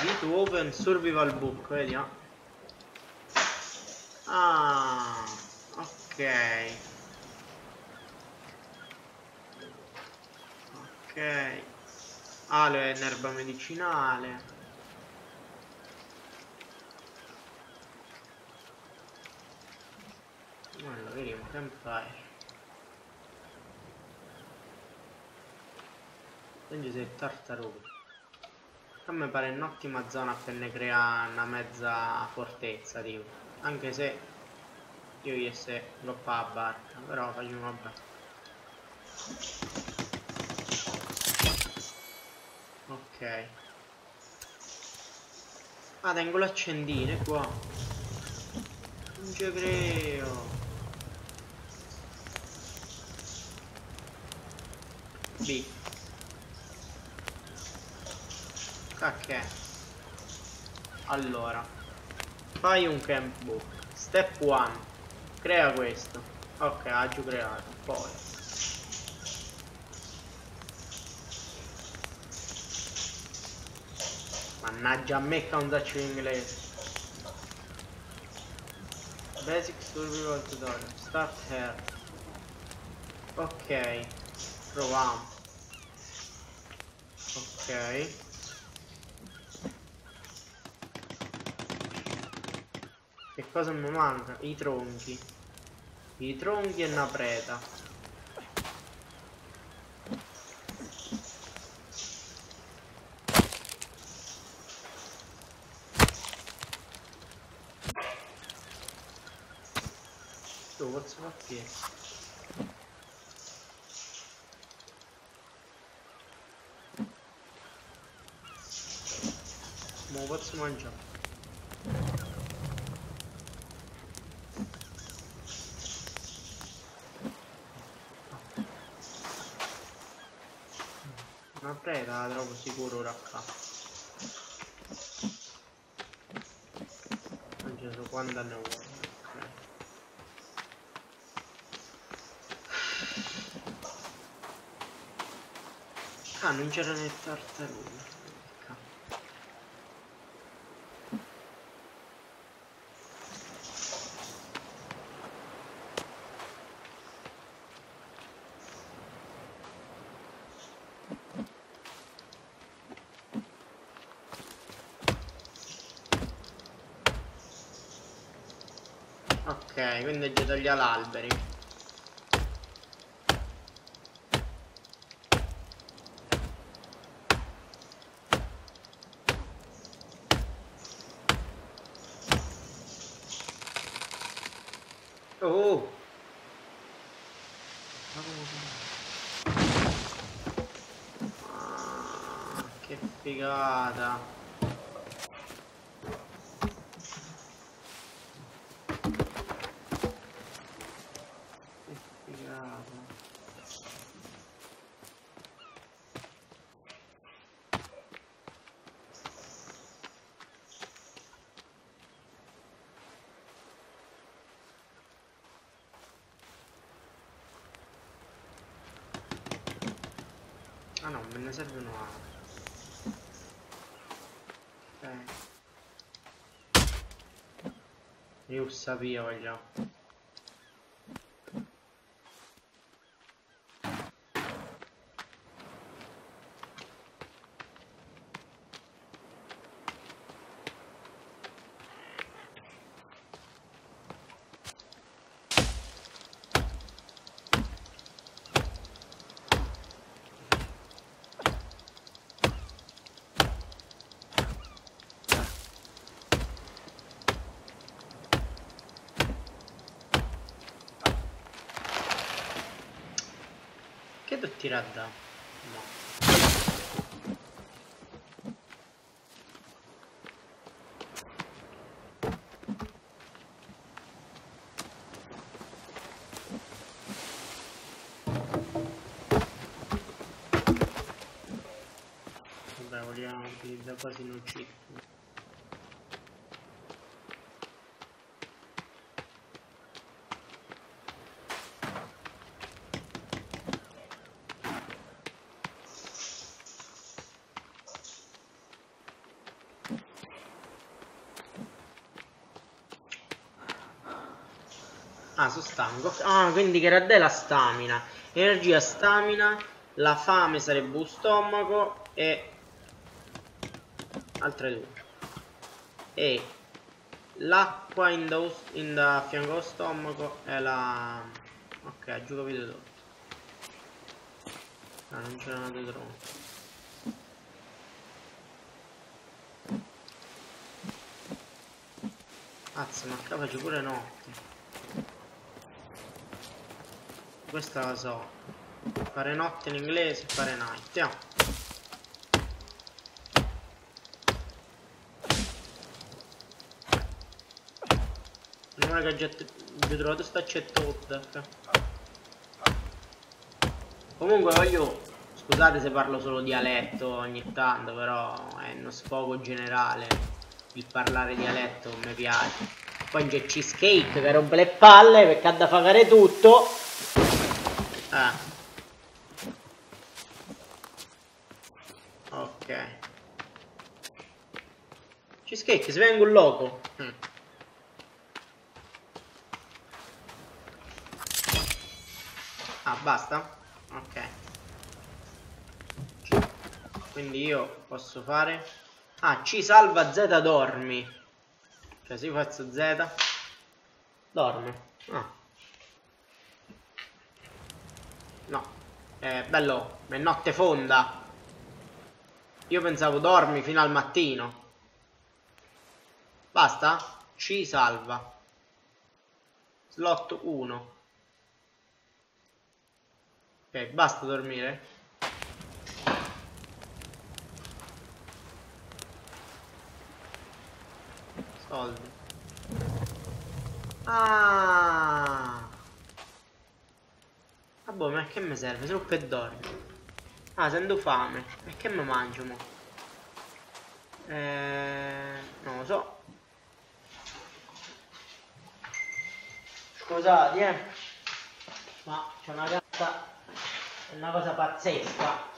To open survival book, vedi ah. Ah, ok. Ok. Aloe ah, è un'erba medicinale. Allora, vediamo, campfire. Quindi sei tartaruga. A me pare un'ottima zona per ne creare una mezza fortezza, tipo. Anche se io gli se l'ho fa a barca, però facciamo vabbè. Ok. Ah, tengo l'accendine qua. Non ci credo. B. Ok. Allora. Fai un camp book. Step 1. Crea questo. Ok, ha già creato. Poi. Mannaggia a me che non saccio inglese. Basic survival tutorial. Start here. Ok. Proviamo. Ok. Che cosa mi manca? I tronchi. I tronchi e una preda. What's up here? Ma posso mangiare? Preda la trovo sicuro ora qua. Non ci so quando ne vuole ah non c'era né tartaruga Ok, quindi già taglia l'alberi. Oh! Figata! Ah no, me ne servono altri. Ok. Io sapevo voglio. Credo tira da... No. Vabbè, vogliamo utilizzare quasi non cheat. Ah, sono stanco. Ah, quindi che era della stamina. Energia, stamina. La fame sarebbe un stomaco. E... Altre due. E... L'acqua in, da fianco allo stomaco è la... Ok, giù capito tutto. Ah, non c'era una tronco. Cazzo, ma qua faccio pure notte. Questa la so. Fare notte in inglese, fare night. Yeah. Non è che già ho trovato sta cettotta. Comunque voglio Scusate se parlo solo dialetto ogni tanto, però è uno sfogo generale il parlare dialetto mi piace. Poi c'è cheesecake che rompe le palle perché ha da fare tutto. Ah. Ok. Cheesecake, si vengo un loco. Mm. Ah, basta? Ok. Quindi io posso fare Ah, ci salva Z dormi. Cioè se io faccio Z dorme. Ah. È bello, è notte fonda. Io pensavo dormi fino al mattino. Basta? Ci salva. Slot 1. Ok, basta dormire. Soldi. Ah. Vabbè, boh, ma che mi serve? Solo per dormire. Ah, sento fame. E che mi mangio mo? Eh, non lo so. Scusate, eh. Ma c'è una gatta. È una cosa pazzesca.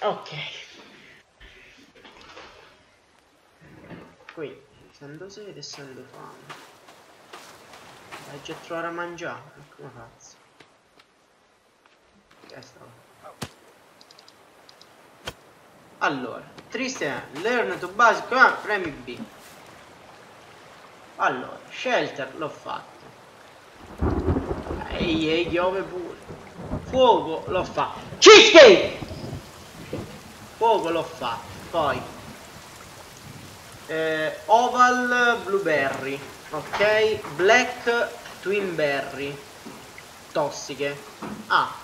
ok qui essendo sede essendo fame vai già a trovare a mangiare come cazzo. Che allora triste learn to basic ah, premi B. Allora shelter l'ho fatto ehi ehi piove pure. Fuoco l'ho fatto. Cheesecake! Poco l'ho fatto. Poi eh, oval blueberry ok black twinberry tossiche ah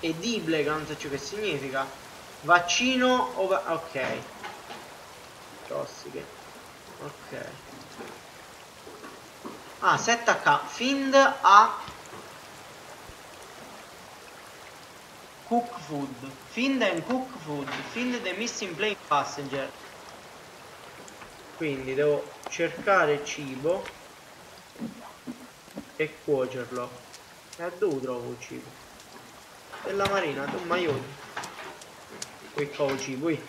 edible che non so ciò che significa vaccino ok tossiche ok ah 7h find a Cook food. Find and cook food. Find the missing plane passenger. Quindi devo cercare cibo e cuocerlo. E a dove trovo il cibo? Della marina, tu mi aiuti. Qui trovo cibo, qui.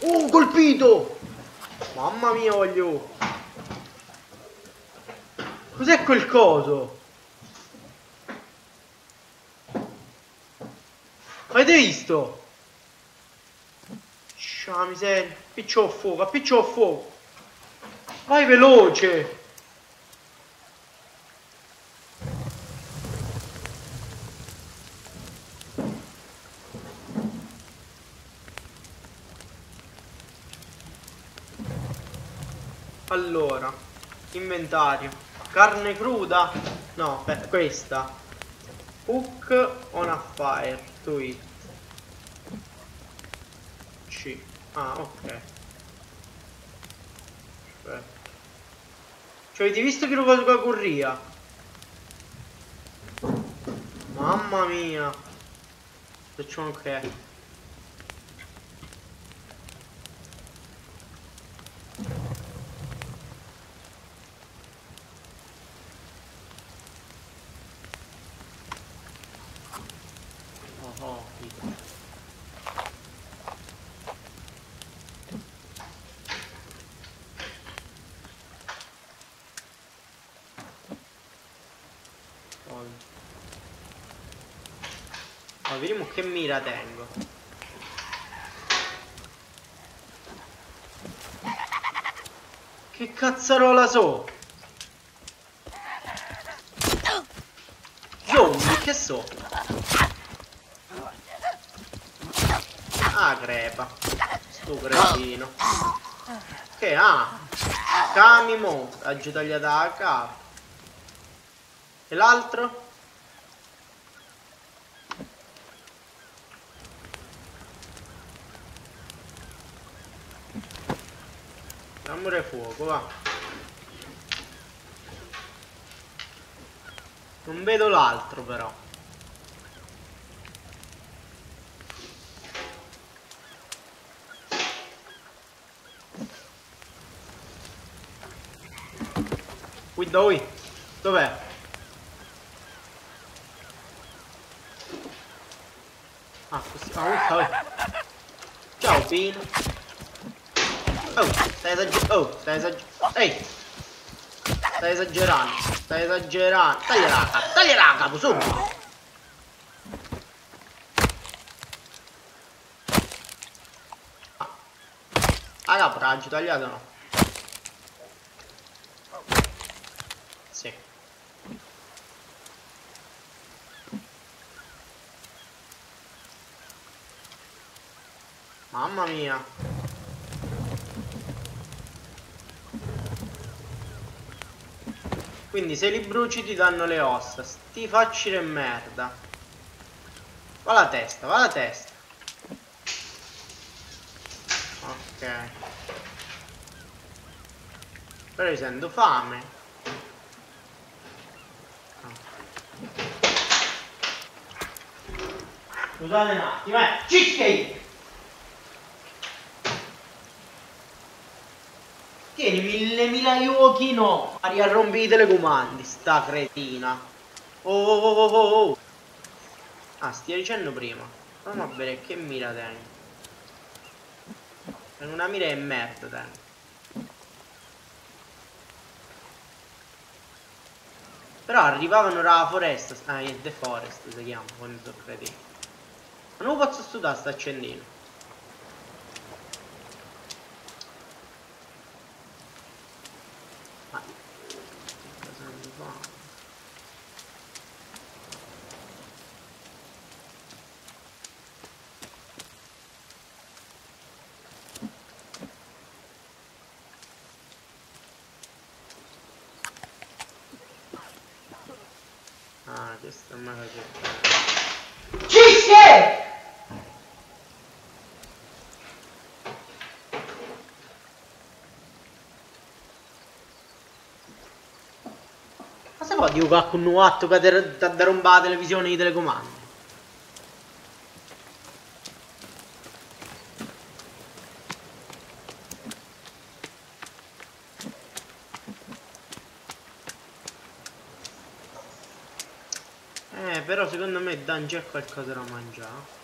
Oh, colpito! Mamma mia, voglio... Cos'è quel coso? Avete visto? Scia miseria. Piccio fuoco, piccio fuoco. Vai veloce. Allora, inventario. Carne cruda? No, beh, questa. Hook on a fire. To it. C. Ah, ok. Aspetta. Cioè, avete visto che lo fa con corria? Mamma mia. Facciamo che. Ma vediamo che mira tengo. Che cazzarola so? Zombie, che so? Ah, crepa. Sto cretino. Che ha? Ah, Camimo, aggi tagliata la capa. E l'altro? Amore fuoco, va. Non vedo l'altro però. Qui dove? Dov'è? Ah, così. Ah, oh, Ciao Pino. Oh, stai esagerando. Oh, stai esagerando. Ehi! Stai esagerando. Stai esagerando. Tagli la capo, tagli la capo, subito. Ah no, raggio tagliato no. Sì. Mamma mia. Quindi se li bruci ti danno le ossa. Sti facci di merda. Va la testa, va la testa. Ok. Però io sento fame. Scusate un attimo, eh. Cheesecake! Tieni mille mila yuochi no. Ma riarrompi i telecomandi, sta cretina. Oh oh oh oh oh. Ah, stia dicendo prima. Non va bene, che mira tengo? È una mira e merda tengo. Però arrivavano dalla foresta. Ah, è The Forest si chiama, quando sono cretino. Ma non posso studiare sta accendino. Cische! Ma se può dire che con un atto che ti ha rompa la televisione di telecomando? C'è qualcosa da mangiare